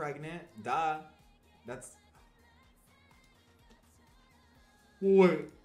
pregnant. Duh. That's. Wait.